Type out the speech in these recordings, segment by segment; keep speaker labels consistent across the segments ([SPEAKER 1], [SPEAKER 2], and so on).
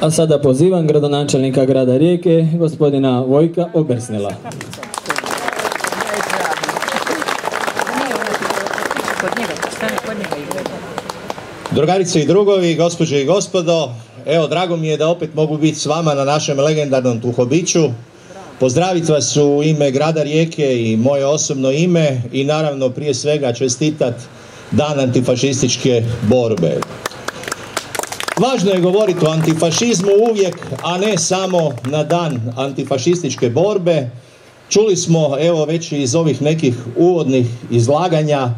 [SPEAKER 1] A sada pozivam gradonačelnika grada Rijeke, gospodina Vojka Obersnela.
[SPEAKER 2] Drugarice i drugovi, gospođe i gospodo, evo drago mi je da opet mogu biti s vama na našem legendarnom Tuhobiću. Pozdraviti vas u ime grada Rijeke i moje osobno ime i naravno prije svega čestitat dan antifašističke borbe. Važno je govoriti o antifašizmu uvijek, a ne samo na dan antifašističke borbe. Čuli smo, evo već iz ovih nekih uvodnih izlaganja,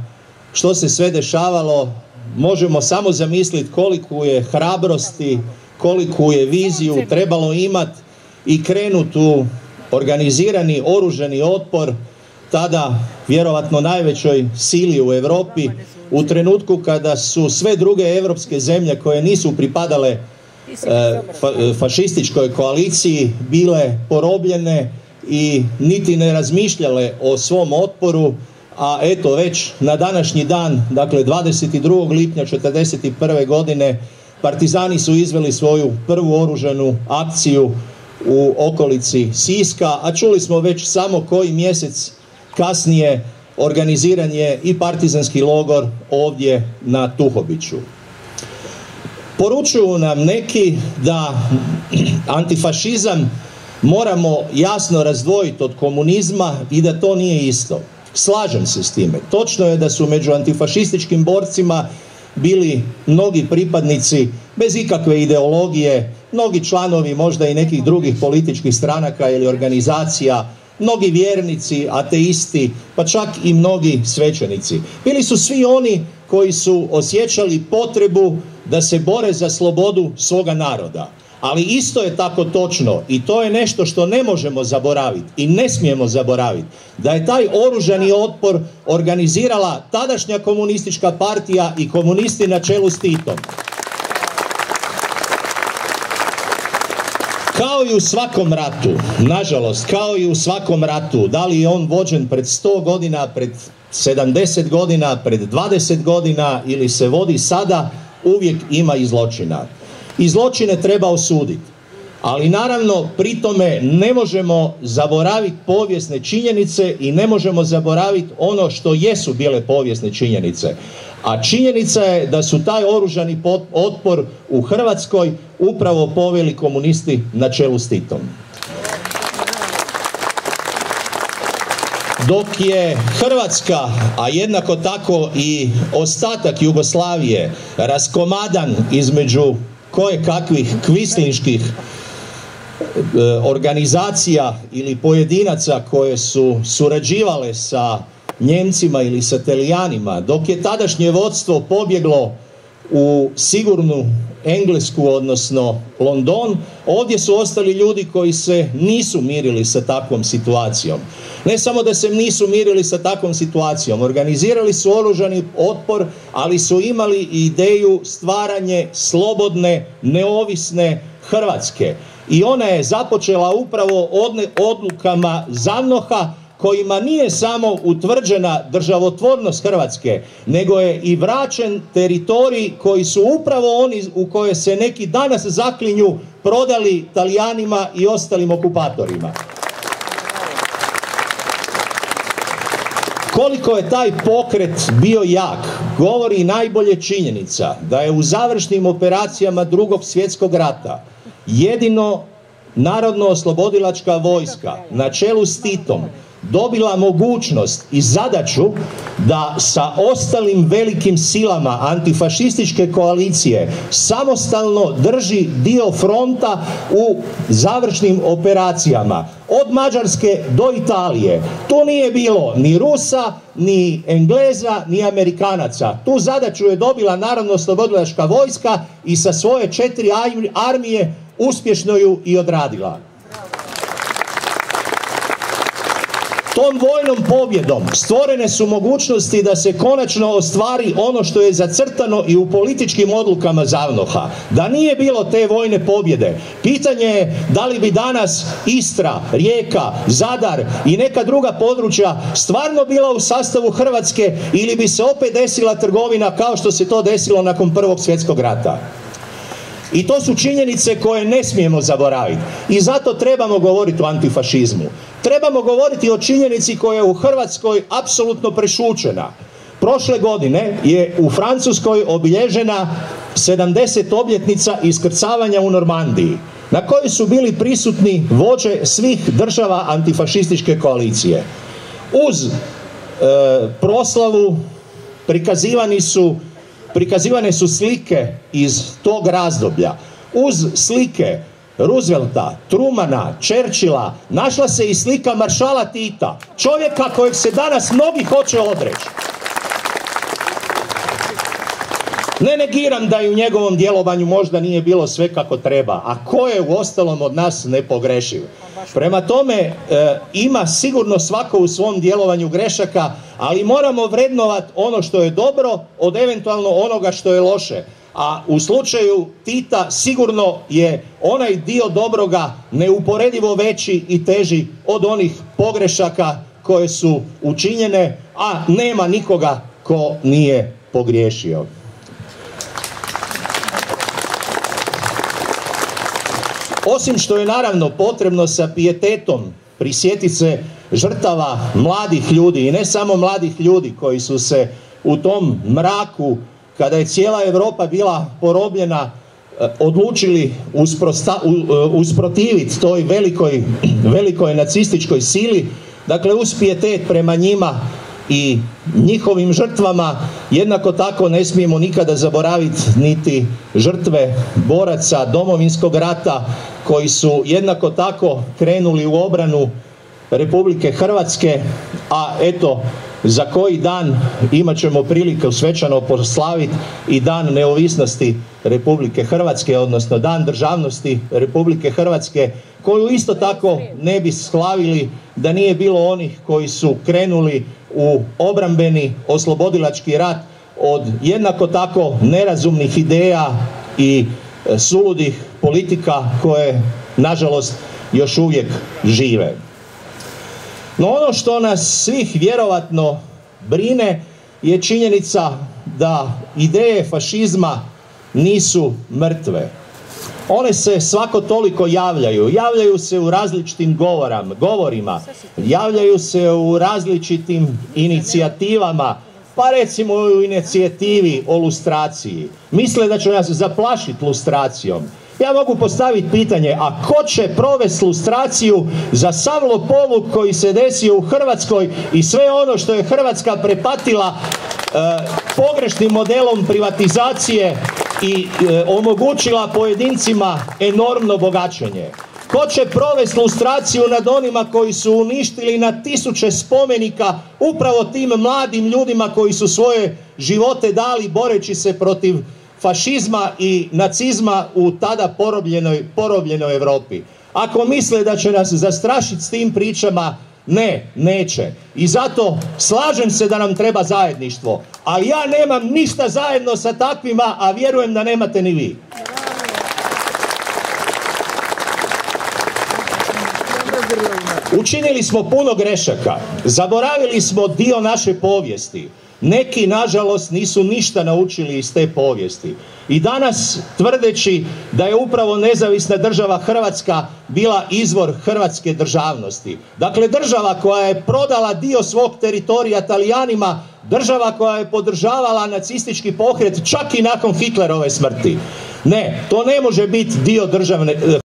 [SPEAKER 2] što se sve dešavalo. Možemo samo zamisliti koliko je hrabrosti, koliku je viziju trebalo imati i krenuti u organizirani oružani otpor tada vjerovatno najvećoj sili u Europi u trenutku kada su sve druge europske zemlje koje nisu pripadale e, fašističkoj koaliciji bile porobljene i niti ne razmišljale o svom otporu, a eto već na današnji dan, dakle 22. lipnja 1941. godine, partizani su izveli svoju prvu oružanu akciju u okolici Siska, a čuli smo već samo koji mjesec kasnije organiziran je i partizanski logor ovdje na Tuhobiću. Poručuju nam neki da antifašizam moramo jasno razdvojiti od komunizma i da to nije isto. Slažem se s time. Točno je da su među antifašističkim borcima bili mnogi pripadnici bez ikakve ideologije, mnogi članovi možda i nekih drugih političkih stranaka ili organizacija, mnogi vjernici, ateisti, pa čak i mnogi svećenici. Bili su svi oni koji su osjećali potrebu da se bore za slobodu svoga naroda. Ali isto je tako točno i to je nešto što ne možemo zaboraviti i ne smijemo zaboraviti. Da je taj oružani otpor organizirala tadašnja komunistička partija i komunisti na čelu s Titom. Kao i u svakom ratu, nažalost, kao i u svakom ratu, da li je on vođen pred 100 godina, pred 70 godina, pred 20 godina ili se vodi sada, uvijek ima i zločina. I zločine treba osuditi. Ali naravno, pri tome ne možemo zaboraviti povijesne činjenice i ne možemo zaboraviti ono što jesu bile povijesne činjenice. A činjenica je da su taj oružani otpor u Hrvatskoj upravo poveli komunisti na čelu s Titom. Dok je Hrvatska, a jednako tako i ostatak Jugoslavije, raskomadan između koje kakvih kvislinških e, organizacija ili pojedinaca koje su surađivale sa Njemcima ili sa Talijanima, dok je tadašnje vodstvo pobjeglo u sigurnu Englesku, odnosno London, ovdje su ostali ljudi koji se nisu mirili sa takvom situacijom. Ne samo da se nisu mirili sa takvom situacijom, organizirali su oružani otpor, ali su imali ideju stvaranje slobodne, neovisne Hrvatske. I ona je započela upravo odlukama Zanoha, kojima nije samo utvrđena državotvornost Hrvatske, nego je i vraćen teritorij koji su upravo oni u koje se neki danas zaklinju prodali Talijanima i ostalim okupatorima. Koliko je taj pokret bio jak, govori najbolje činjenica da je u završnim operacijama drugog svjetskog rata jedino narodno oslobodilačka vojska na čelu s Titom dobila mogućnost i zadaću da sa ostalim velikim silama antifašističke koalicije samostalno drži dio fronta u završnim operacijama od Mađarske do Italije. Tu nije bilo ni Rusa, ni Engleza, ni Amerikanaca. Tu zadaću je dobila Narodno slobodilačka vojska i sa svoje četiri armije uspješno ju i odradila. Tom vojnom pobjedom stvorene su mogućnosti da se konačno ostvari ono što je zacrtano i u političkim odlukama Zavnoha. Da nije bilo te vojne pobjede, pitanje je da li bi danas Istra, Rijeka, Zadar i neka druga područja stvarno bila u sastavu Hrvatske ili bi se opet desila trgovina kao što se to desilo nakon Prvog svjetskog rata. I to su činjenice koje ne smijemo zaboraviti. I zato trebamo govoriti o antifašizmu. Trebamo govoriti o činjenici koja je u Hrvatskoj apsolutno prešučena. Prošle godine je u Francuskoj obilježena 70 obljetnica iskrcavanja u Normandiji na kojoj su bili prisutni vođe svih država antifašističke koalicije. Uz e, proslavu prikazivani su prikazivane su slike iz tog razdoblja. Uz slike Roosevelta, Trumana, Churchilla, našla se i slika maršala Tita, čovjeka kojeg se danas mnogi hoće odreći. Ne negiram da i u njegovom djelovanju možda nije bilo sve kako treba, a ko je u ostalom od nas nepogrešiv. Prema tome, e, ima sigurno svako u svom djelovanju grešaka, ali moramo vrednovati ono što je dobro od eventualno onoga što je loše. A u slučaju Tita sigurno je onaj dio dobroga neuporedivo veći i teži od onih pogrešaka koje su učinjene, a nema nikoga ko nije pogriješio. Osim što je naravno potrebno sa pijetetom prisjetiti se žrtava mladih ljudi i ne samo mladih ljudi koji su se u tom mraku kada je cijela Europa bila porobljena e, odlučili e, usprotiviti toj velikoj, velikoj nacističkoj sili, dakle uz pijetet prema njima i njihovim žrtvama jednako tako ne smijemo nikada zaboraviti niti žrtve boraca domovinskog rata koji su jednako tako krenuli u obranu Republike Hrvatske, a eto za koji dan imat ćemo priliku svečano proslaviti i dan neovisnosti Republike Hrvatske, odnosno dan državnosti Republike Hrvatske, koju isto tako ne bi slavili da nije bilo onih koji su krenuli u obrambeni oslobodilački rat od jednako tako nerazumnih ideja i e, suludih politika koje nažalost još uvijek žive. No ono što nas svih vjerovatno brine je činjenica da ideje fašizma nisu mrtve. One se svako toliko javljaju. Javljaju se u različitim govoram, govorima, javljaju se u različitim inicijativama, pa recimo u inicijativi o lustraciji. Misle da će nas zaplašiti lustracijom. Ja mogu postaviti pitanje, a ko će provesti lustraciju za sav lopovluk koji se desio u Hrvatskoj i sve ono što je Hrvatska prepatila e, pogrešnim modelom privatizacije i e, omogućila pojedincima enormno bogaćenje? Ko će provesti lustraciju nad onima koji su uništili na tisuće spomenika upravo tim mladim ljudima koji su svoje živote dali boreći se protiv fašizma i nacizma u tada porobljenoj, porobljenoj Europi. Ako misle da će nas zastrašiti s tim pričama, ne, neće. I zato slažem se da nam treba zajedništvo. A ja nemam ništa zajedno sa takvima, a vjerujem da nemate ni vi. Učinili smo puno grešaka. Zaboravili smo dio naše povijesti. Neki, nažalost, nisu ništa naučili iz te povijesti. I danas, tvrdeći da je upravo nezavisna država Hrvatska bila izvor hrvatske državnosti. Dakle, država koja je prodala dio svog teritorija Talijanima, država koja je podržavala nacistički pokret čak i nakon Hitlerove smrti. Ne, to ne može biti dio državne,